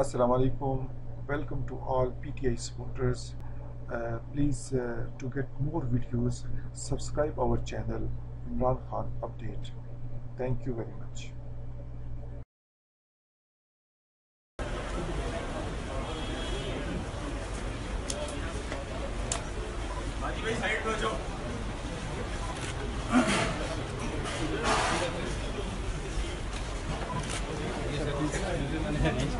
Assalamu alaikum. Welcome to all PTI supporters. Uh, please, uh, to get more videos, subscribe our channel Imran Khan Update. Thank you very much.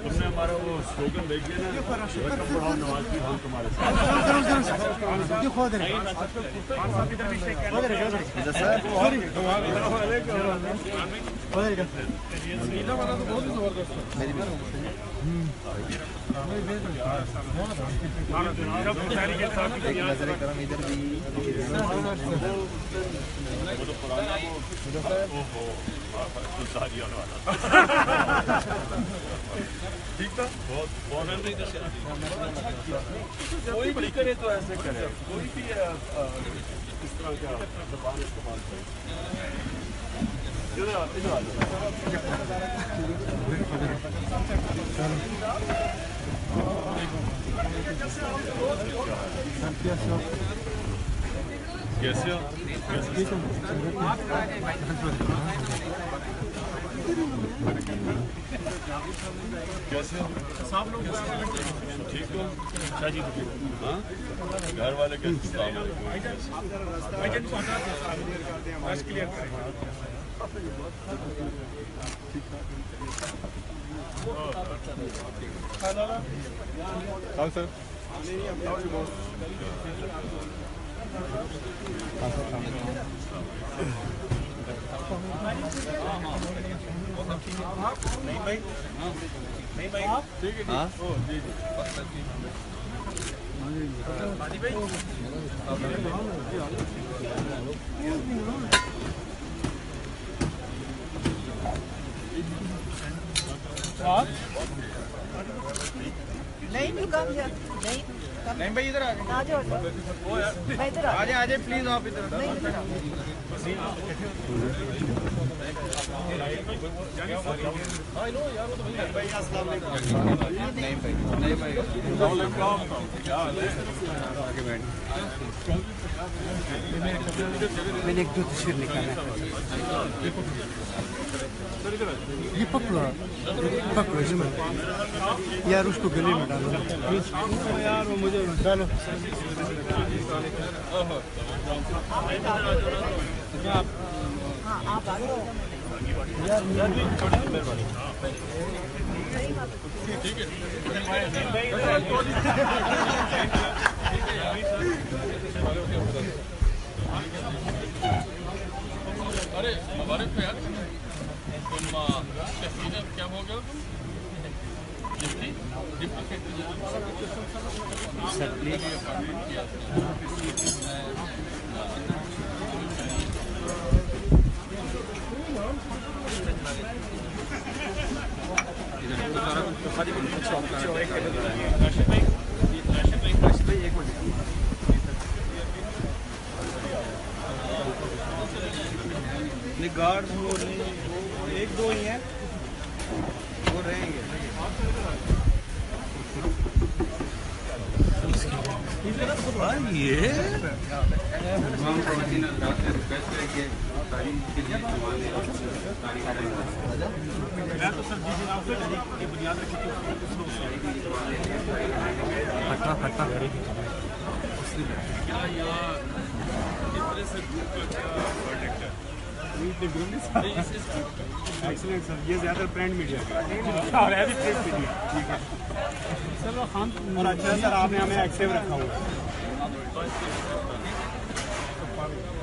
तुमने हमारा वो slogan देख लिया ना ठीक था बहुत कोई भी करे तो ऐसे करे कोई भी इस तरह का जबान इस्तेमाल करे। कैसे हो कैसे सब लोग ठीक हो अच्छा जी हाँ घर वाले कैसे सलाम sir. नहीं नहीं कम जा नहीं कम नहीं भाई इधर आ जाए आ जाओ मैं इधर आ जाए आ जाए प्लीज़ आप इधर। नहीं इधर आ नहीं भाई नहीं भाई। है मैंने एक दो तस्वीर निकाला। ये पकड़ो पकड़ो इसमें यार उसको गले में डालो यार वो मुझे डालो अरे हमारे पे यार तुम हो गया तुम वो नहीं। वो एक दो ही हैं। वो रहेंगे। फटा क्या यार इतने से ग्रुप का क्या प्रोडक्ट है एक्सीलेंट सर। ये ज़्यादा प्रिंट मीडिया और है भी प्रिंट मीडिया ठीक है। चलो हम और अच्छा सर आपने हमें एक्सेव रखा हुआ है।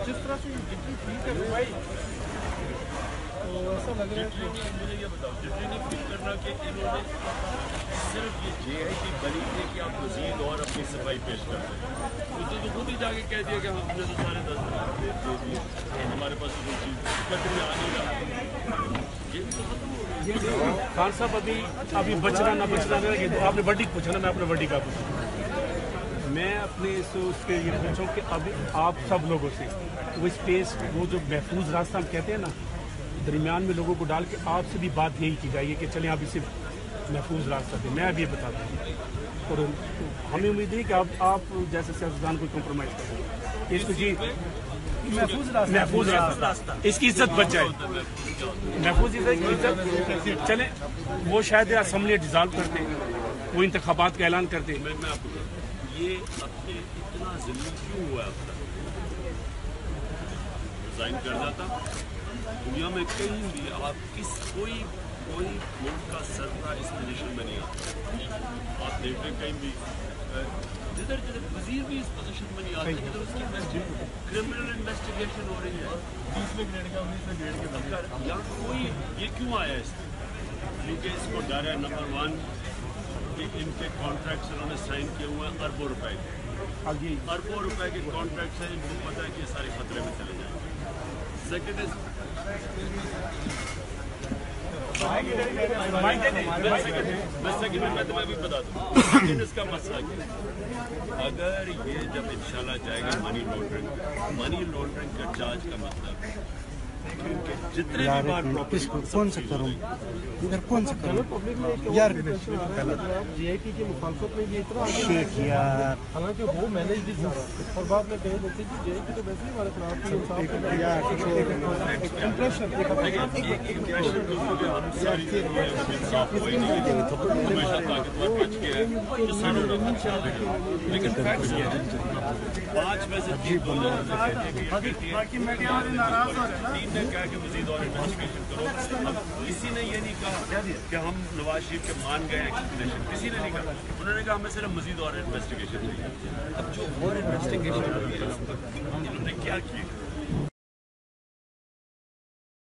जिस तरह से डिप्टी ठीक है भाई जितने नहीं मुझे ये बताओ जितने फील करना कि इन्होंने सिर्फ़ ये है कि बनी थे कि आप मजीद और अपनी सफ़ाई पेश कर मुझे तो खुद ही जाके कह दिया कि हमने तो सारे दस दे दिए हमारे पास तो कोई चीज़ कट में आ नहीं रहा। तो खान साहब अभी अभी बचना ना बचना ना आपने वर्डिक पूछा ना, मैं अपने वर्डिक का पूछा। मैं अपने इस उसके ये पूछूँ कि अभी आप सब लोगों से वो स्पेस वो जो महफूज रास्ता हम कहते हैं ना, दरमियान में लोगों को डाल के आपसे भी बात यही की जाइए कि चलें आप इसे महफूज रास्ता दें मैं अभी ये बताता हूँ। और हमें उम्मीद है कि आप आप जैसे सियासतदान को कम्प्रोमाइज़ करें इसको जी। महफूज रास्ता। महफूज रास्ता। इसकी इज़्ज़त बच जाए। महफूज इज़्ज़त इज़्ज़त। चले वो शायद असम्बली डिजॉल्व करते वो इंतबात का ऐलान करते। मैं मैं आपको ये इतना जिम्मी क्यों हुआ है तक रिजाइन कर जाता दुनिया में कहीं भी आप किस कोई कोई मुल्क का सरबरा इस पोजीशन में नहीं आता देख रहे कहीं भी जिधर जिधर वज़ीर भी इस पोजीशन में नहीं आता जिधर उसकी क्रिमिनल इन्वेस्टिगेशन हो रही है। बीसवें ग्रेड का उन्नीसवें ग्रेड के यहाँ कोई ये क्यों आया इसमें क्योंकि इसको डर है नंबर वन कि इनके कॉन्ट्रैक्ट्स इन्होंने साइन किए हुए हैं अरबों रुपए के। अरबों रुपए के कॉन्ट्रैक्ट्स हैं इनको पता है कि ये सारे खतरे में चले जाएँगे। सेकेंड इज़ मैं सेकंड में मैं तुम्हें भी बता दूँ इसका मसला क्या है अगर ये जब इंशाल्लाह जाएगा मनी लॉन्ड्रिंग मनी लॉन्ड्रिंग का चार्ज का मतलब बार प्रॉपर्टी कौन सा करूँ? इधर कौन सा करूँ? यार जीआईटी की मुखालफत में ये इतना शेख यार। हालाँकि वो मैनेज भी है और बाद में कहे देते कि जीआईटी तो वैसे ही हमारे खिलाफ थी यार तो तो लेकिन है में से बाकी मीडिया वाले नाराज़ हो रहे हैं ने कहा कि मजीद और इन्वेस्टिगेशन करो। किसी ने ये नहीं कहा कि हम नवाज़ शरीफ के मान गए एक्सप्लेनेशन किसी ने नहीं कहा। उन्होंने कहा, हमें सिर्फ़ मजीद और इन्वेस्टिगेशन अब जो और इन्वेस्टिगेशन इन्होंने क्या किया?